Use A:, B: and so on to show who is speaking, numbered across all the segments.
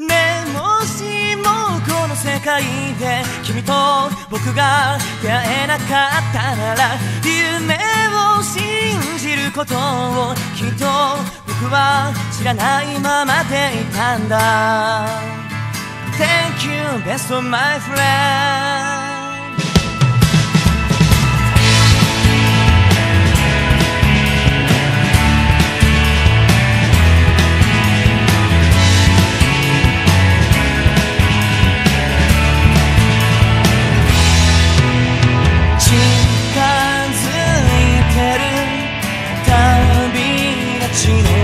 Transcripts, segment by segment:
A: ねえもしもこの世界で君と僕が出会えなかったなら夢を信じることをきっと僕は知らないままでいたんだ。Thank you best of my friend watching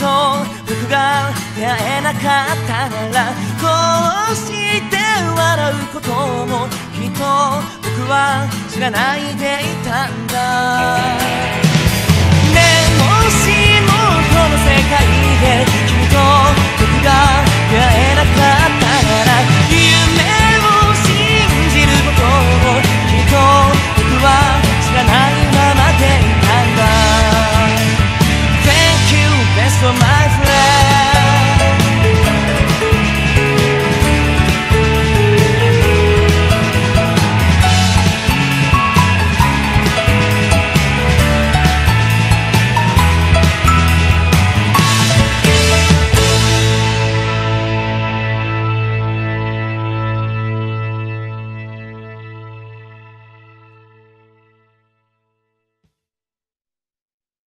A: と僕が出会えなかったならこうして笑うこともきっと僕は知らないでいたんだ。